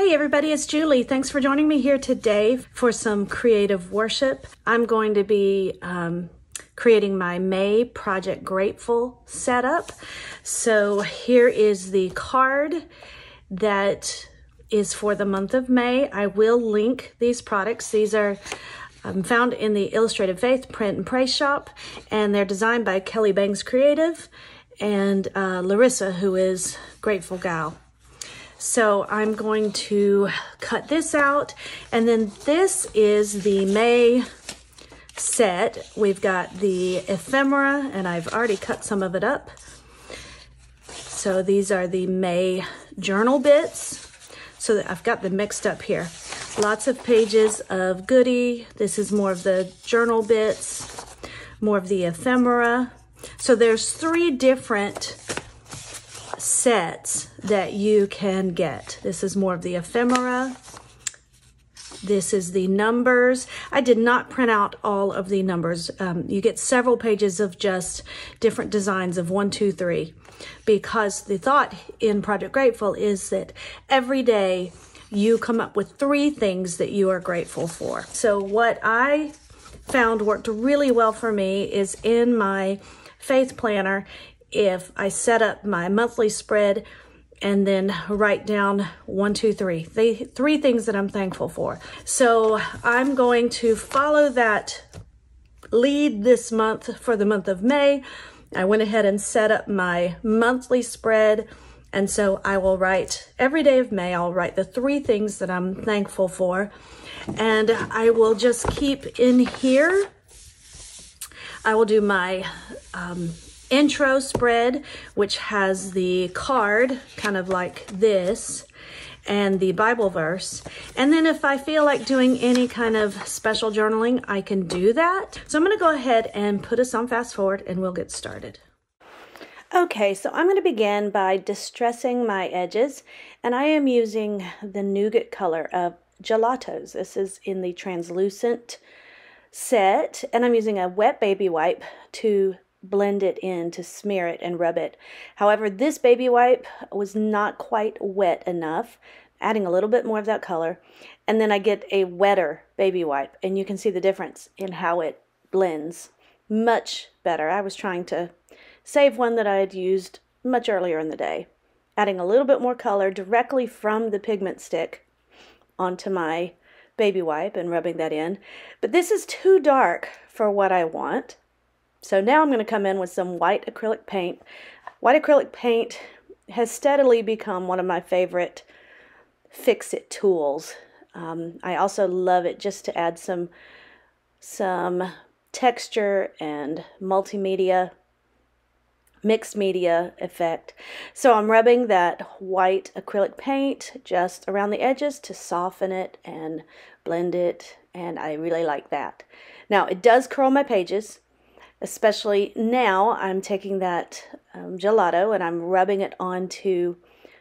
Hey everybody, it's Julie. Thanks for joining me here today for some creative worship. I'm going to be um, creating my May Project Grateful setup. So here is the card that is for the month of May. I will link these products. These are um, found in the Illustrated Faith Print and Pray shop, and they're designed by Kelly Bangs Creative and uh, Larissa, who is Grateful Gal. So I'm going to cut this out, and then this is the May set. We've got the ephemera, and I've already cut some of it up. So these are the May journal bits. So I've got them mixed up here. Lots of pages of goody. This is more of the journal bits, more of the ephemera. So there's three different sets that you can get. This is more of the ephemera. This is the numbers. I did not print out all of the numbers. Um, you get several pages of just different designs of one, two, three, because the thought in Project Grateful is that every day you come up with three things that you are grateful for. So what I found worked really well for me is in my faith planner, if I set up my monthly spread and then write down one, two, three, the three things that I'm thankful for. So I'm going to follow that lead this month for the month of May. I went ahead and set up my monthly spread and so I will write every day of May, I'll write the three things that I'm thankful for. And I will just keep in here. I will do my um, intro spread, which has the card kind of like this and the Bible verse. And then if I feel like doing any kind of special journaling, I can do that. So I'm going to go ahead and put us on fast forward and we'll get started. Okay, so I'm going to begin by distressing my edges, and I am using the nougat color of Gelatos. This is in the translucent set, and I'm using a wet baby wipe to blend it in, to smear it and rub it. However, this baby wipe was not quite wet enough, adding a little bit more of that color, and then I get a wetter baby wipe, and you can see the difference in how it blends. Much better. I was trying to save one that I had used much earlier in the day, adding a little bit more color directly from the pigment stick onto my baby wipe and rubbing that in. But this is too dark for what I want. So now I'm going to come in with some white acrylic paint. White acrylic paint has steadily become one of my favorite fix-it tools. Um, I also love it just to add some some texture and multimedia mixed media effect. So I'm rubbing that white acrylic paint just around the edges to soften it and blend it and I really like that. Now it does curl my pages especially now I'm taking that um, gelato and I'm rubbing it onto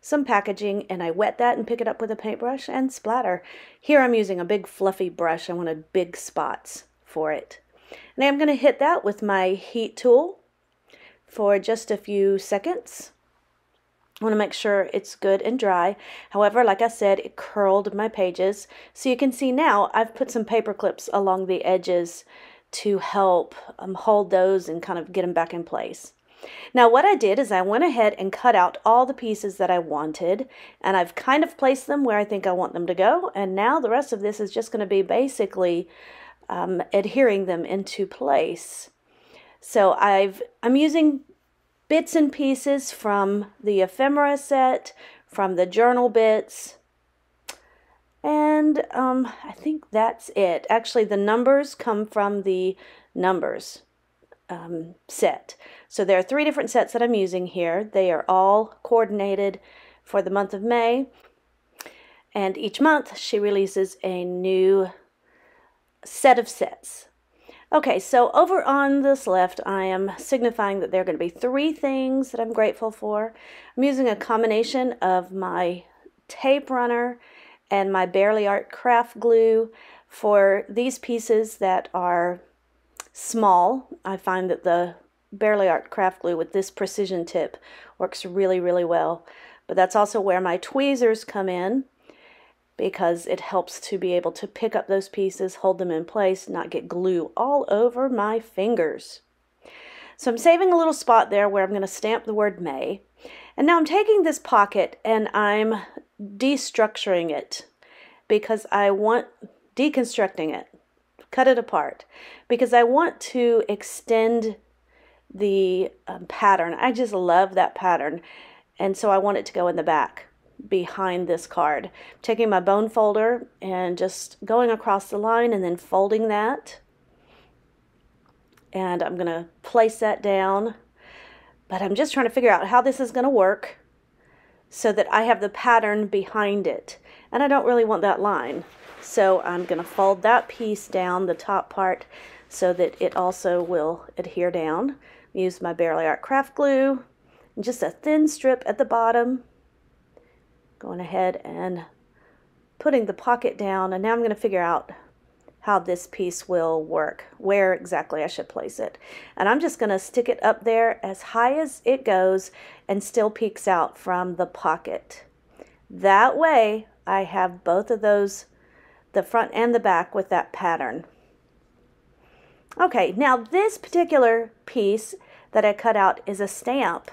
some packaging and I wet that and pick it up with a paintbrush and splatter. Here I'm using a big fluffy brush. I wanted big spots for it. And I'm going to hit that with my heat tool for just a few seconds. I want to make sure it's good and dry. However, like I said, it curled my pages. So you can see now I've put some paper clips along the edges to help um, hold those and kind of get them back in place. Now what I did is I went ahead and cut out all the pieces that I wanted and I've kind of placed them where I think I want them to go and now the rest of this is just going to be basically um, adhering them into place. So I've I'm using bits and pieces from the ephemera set, from the journal bits, and um, I think that's it. Actually, the numbers come from the numbers um, set. So there are three different sets that I'm using here. They are all coordinated for the month of May. And each month she releases a new set of sets. Okay, so over on this left, I am signifying that there are going to be three things that I'm grateful for. I'm using a combination of my tape runner and my Bearly Art craft glue for these pieces that are small. I find that the Bearly Art craft glue with this precision tip works really, really well. But that's also where my tweezers come in. because it helps to be able to pick up those pieces, hold them in place, not get glue all over my fingers. So I'm saving a little spot there where I'm going to stamp the word May. And now I'm taking this pocket and I'm destructuring it because I want deconstructing it, cut it apart because I want to extend the um, pattern. I just love that pattern. And so I want it to go in the back behind this card. taking my bone folder and just going across the line and then folding that. And I'm going to place that down. But I'm just trying to figure out how this is going to work so that I have the pattern behind it. And I don't really want that line. So I'm going to fold that piece down, the top part, so that it also will adhere down. Use my Bearly Art craft glue and just a thin strip at the bottom going ahead and putting the pocket down and now I'm going to figure out how this piece will work, where exactly I should place it. And I'm just going to stick it up there as high as it goes and still peeks out from the pocket. That way I have both of those, the front and the back with that pattern. Okay, now this particular piece that I cut out is a stamp,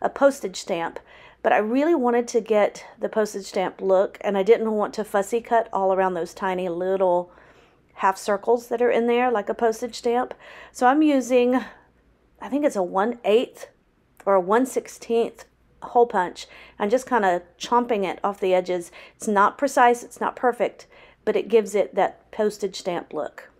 a postage stamp but I really wanted to get the postage stamp look and I didn't want to fussy cut all around those tiny little half circles that are in there like a postage stamp. So I'm using, I think it's a 1 8th or a 1 16th hole punch. I'm just kind of chomping it off the edges. It's not precise, it's not perfect, but it gives it that postage stamp look.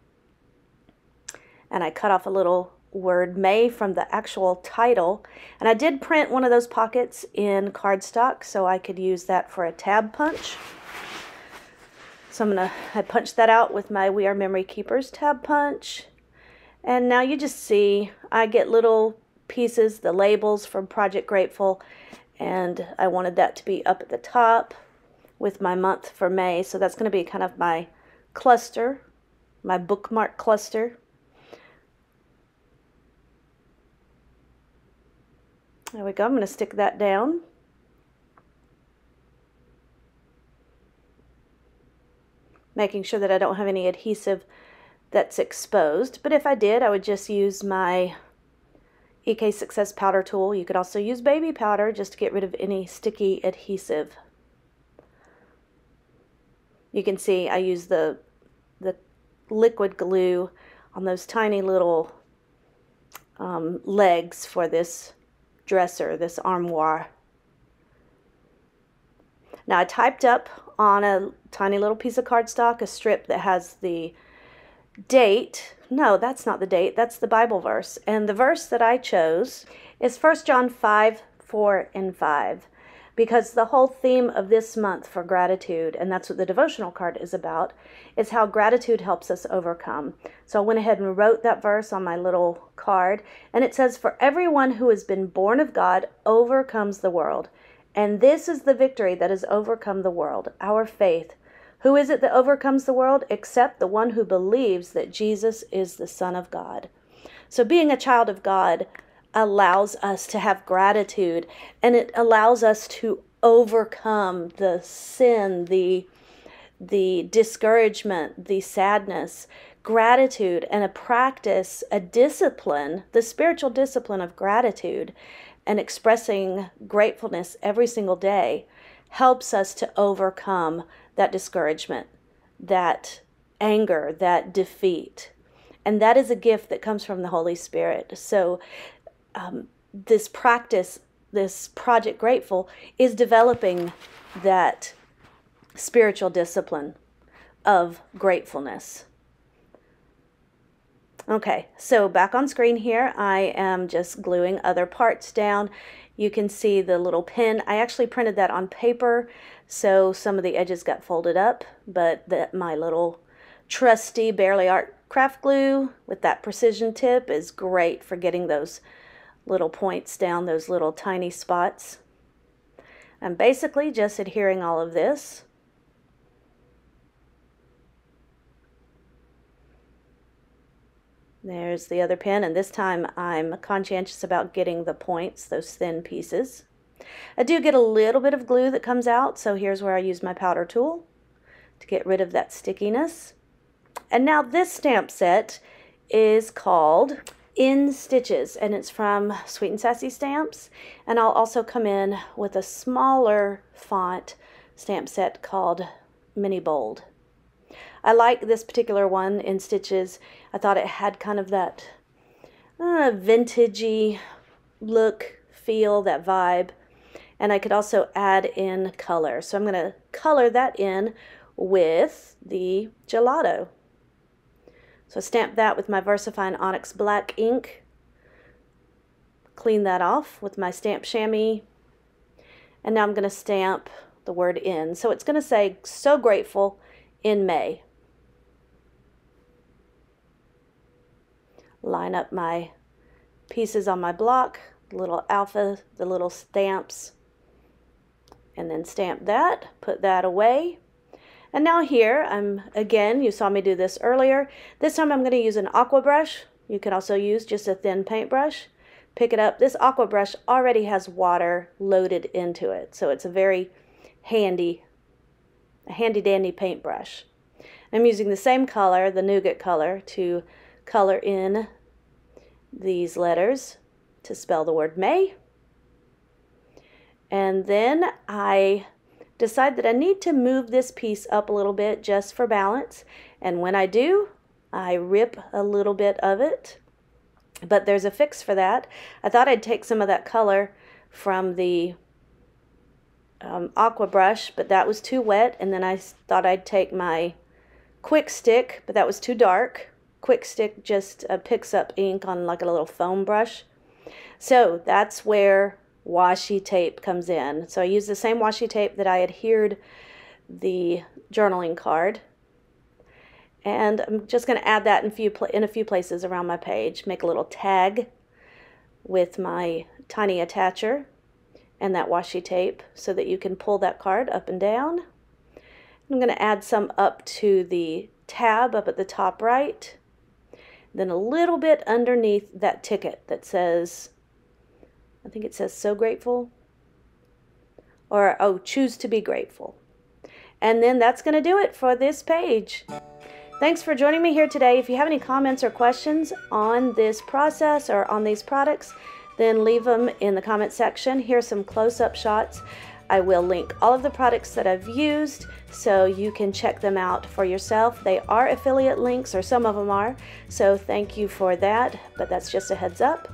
And I cut off a little word May from the actual title. And I did print one of those pockets in cardstock so I could use that for a tab punch. So I'm to I punched that out with my We R Memory Keepers tab punch. And now you just see I get little pieces, the labels from Project Grateful, and I wanted that to be up at the top with my month for May. So that's going to be kind of my cluster, my bookmark cluster. There we go. I'm going to stick that down. Making sure that I don't have any adhesive that's exposed. But if I did, I would just use my EK Success powder tool. You could also use baby powder just to get rid of any sticky adhesive. You can see I use the, the liquid glue on those tiny little um, legs for this dresser, this armoire. Now I typed up on a tiny little piece of cardstock a strip that has the date. No, that's not the date. That's the Bible verse. And the verse that I chose is 1 John 5, 4, and 5 because the whole theme of this month for gratitude, and that's what the devotional card is about, is how gratitude helps us overcome. So I went ahead and wrote that verse on my little card, and it says, For everyone who has been born of God overcomes the world. And this is the victory that has overcome the world, our faith. Who is it that overcomes the world? Except the one who believes that Jesus is the Son of God. So, being a child of God, allows us to have gratitude and it allows us to overcome the sin, the the discouragement, the sadness, gratitude and a practice, a discipline, the spiritual discipline of gratitude and expressing gratefulness every single day helps us to overcome that discouragement, that anger, that defeat. And that is a gift that comes from the Holy Spirit. So um, this practice, this Project Grateful, is developing that spiritual discipline of gratefulness. Okay, so back on screen here, I am just gluing other parts down. You can see the little pin. I actually printed that on paper, so some of the edges got folded up, but that my little trusty Bearly Art craft glue with that precision tip is great for getting those little points down those little tiny spots. I'm basically just adhering all of this. There's the other pin, and this time I'm conscientious about getting the points, those thin pieces. I do get a little bit of glue that comes out, so here's where I use my powder tool. to get rid of that stickiness. And now this stamp set is called In Stitches and it's from Sweet and Sassy Stamps. And I'll also come in with a smaller font stamp set called Mini Bold. I like this particular one in Stitches. I thought it had kind of that uh, vintagey look, feel, that vibe. And I could also add in color. So I'm going to color that in with the gelato. So I stamp that with my VersaFine Onyx Black ink. Clean that off with my stamp Shammy. And now I'm going to stamp the word in. So it's going to say, so grateful in May. Line up my pieces on my block, little alpha, the little stamps, and then stamp that, put that away. And now here, I'm again, you saw me do this earlier. This time I'm going to use an aqua brush. You can also use just a thin paintbrush. Pick it up. This aqua brush already has water loaded into it, so it's a very handy, a handy dandy paintbrush. I'm using the same color, the nougat color, to color in these letters to spell the word May. And then I decide that I need to move this piece up a little bit just for balance. And when I do, I rip a little bit of it. But there's a fix for that. I thought I'd take some of that color from the um, aqua brush, but that was too wet. And then I thought I'd take my quick stick, but that was too dark. Quick stick just uh, picks up ink on like a little foam brush. So that's where washi tape comes in. So I use the same washi tape that I adhered the journaling card. And I'm just going to add that in, few in a few places around my page. Make a little tag with my tiny attacher and that washi tape so that you can pull that card up and down. I'm going to add some up to the tab up at the top right. Then a little bit underneath that ticket that says I think it says so grateful. Or, oh, choose to be grateful. And then that's going to do it for this page. Thanks for joining me here today. If you have any comments or questions on this process or on these products, then leave them in the comment section. Here's some close-up shots. I will link all of the products that I've used so you can check them out for yourself. They are affiliate links, or some of them are, so thank you for that, but that's just a heads up.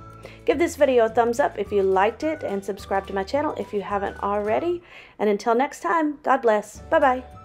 Give this video a thumbs up if you liked it and subscribe to my channel if you haven't already. And until next time, God bless. Bye-bye.